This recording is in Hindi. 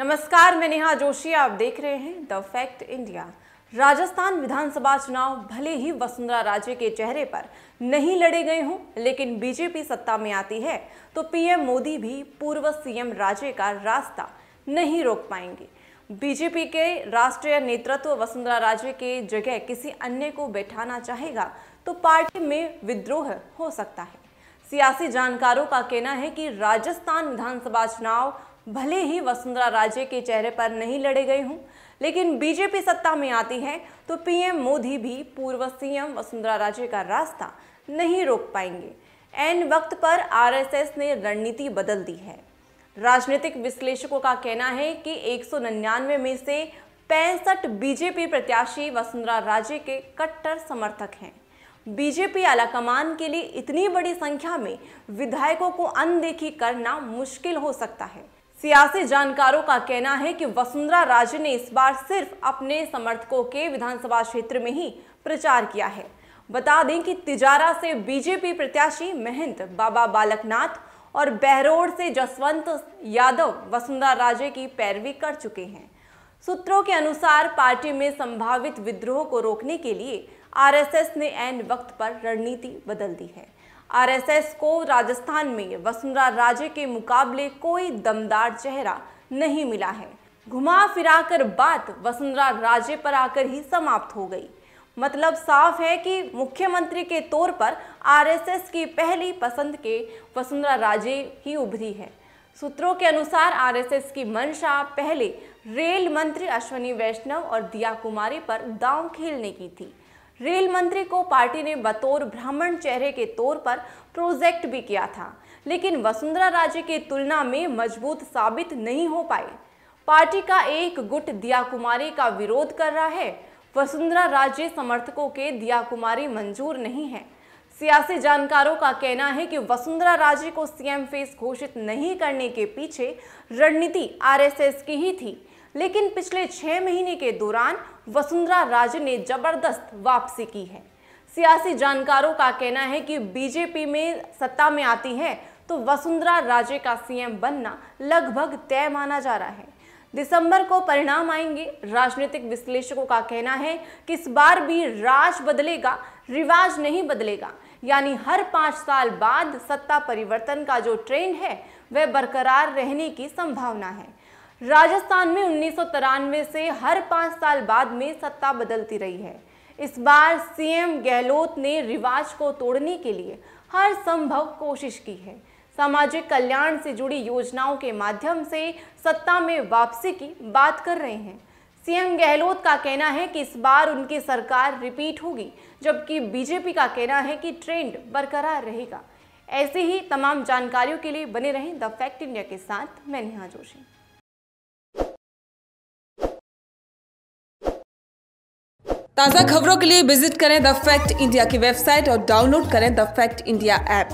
नमस्कार, मैं नेहा जोशी, आप देख रहे हैं द फैक्ट इंडिया राजस्थान विधानसभा चुनाव भले ही वसुंधरा राजे के चेहरे पर नहीं लड़े गए हों, लेकिन बीजेपी सत्ता में आती है तो पीएम मोदी भी पूर्व सीएम राजे का रास्ता नहीं रोक पाएँगे। बीजेपी के राष्ट्रीय नेतृत्व वसुंधरा राजे के जगह किसी अन्य को बैठाना चाहेगा तो पार्टी में विद्रोह हो सकता है। सियासी जानकारों का कहना है कि राजस्थान विधानसभा चुनाव भले ही वसुंधरा राजे के चेहरे पर नहीं लड़े गए हों, लेकिन बीजेपी सत्ता में आती है तो पीएम मोदी भी पूर्व सीएम वसुंधरा राजे का रास्ता नहीं रोक पाएँगे। एन वक्त पर आरएसएस ने रणनीति बदल दी है। राजनीतिक विश्लेषकों का कहना है कि एक में से पैंसठ बीजेपी प्रत्याशी वसुंधरा राजे के कट्टर समर्थक हैं। बीजेपी आलाकमान के लिए इतनी बड़ी संख्या में विधायकों को अनदेखी करना मुश्किल हो सकता है। सियासी जानकारों का कहना है कि वसुंधरा राजे ने इस बार सिर्फ़ अपने समर्थकों के विधानसभा क्षेत्र में ही प्रचार किया है। बता दें कि तिजारा से बीजेपी प्रत्याशी महंत बाबा बालकनाथ और बहरोड से जसवंत यादव वसुंधरा राजे की पैरवी कर चुके हैं। सूत्रों के अनुसार पार्टी में संभावित विद्रोह को रोकने के लिए आरएसएस ने एन वक्त पर रणनीति बदल दी है। आरएसएस को राजस्थान में वसुंधरा राजे के मुकाबले कोई दमदार चेहरा नहीं मिला है। घुमा फिराकर बात वसुंधरा राजे पर आकर ही समाप्त हो गई। मतलब साफ़ है कि मुख्यमंत्री के तौर पर आरएसएस की पहली पसंद के वसुंधरा राजे ही उभरी है। सूत्रों के अनुसार आरएसएस की मंशा पहले रेल मंत्री अश्वनी वैष्णव और दिया कुमारी पर दांव खेलने की थी। रेल मंत्री को पार्टी ने बतौर ब्राह्मण चेहरे के तौर पर प्रोजेक्ट भी किया था, लेकिन वसुंधरा राजे की तुलना में मज़बूत साबित नहीं हो पाए। पार्टी का एक गुट दिया कुमारी का विरोध कर रहा है। वसुंधरा राजे समर्थकों के दिया कुमारी मंजूर नहीं है। सियासी जानकारों का कहना है कि वसुंधरा राजे को सीएम फेस घोषित नहीं करने के पीछे रणनीति आरएसएस की ही थी। लेकिन पिछले छह महीने के दौरान वसुंधरा राजे ने ज़बरदस्त वापसी की है। सियासी जानकारों का कहना है कि बीजेपी में सत्ता में आती है तो वसुंधरा राजे का सीएम बनना लगभग तय माना जा रहा है। दिसंबर को परिणाम आएँगे। राजनीतिक विश्लेषकों का कहना है कि इस बार भी राज बदलेगा, रिवाज नहीं बदलेगा। यानी हर पाँच साल बाद सत्ता परिवर्तन का जो ट्रेंड है, वह बरकरार रहने की संभावना है। राजस्थान में उन्नीस सौ तिरानवे से हर पाँच साल बाद में सत्ता बदलती रही है। इस बार सीएम गहलोत ने रिवाज को तोड़ने के लिए हर संभव कोशिश की है। सामाजिक कल्याण से जुड़ी योजनाओं के माध्यम से सत्ता में वापसी की बात कर रहे हैं। सीएम गहलोत का कहना है कि इस बार उनकी सरकार रिपीट होगी, जबकि बीजेपी का कहना है कि ट्रेंड बरकरार रहेगा। ऐसे ही तमाम जानकारियों के लिए बने रहें द फैक्ट इंडिया के साथ। मैं नेहा जोशी। ताज़ा खबरों के लिए विज़िट करें द फैक्ट इंडिया की वेबसाइट और डाउनलोड करें द फैक्ट इंडिया ऐप।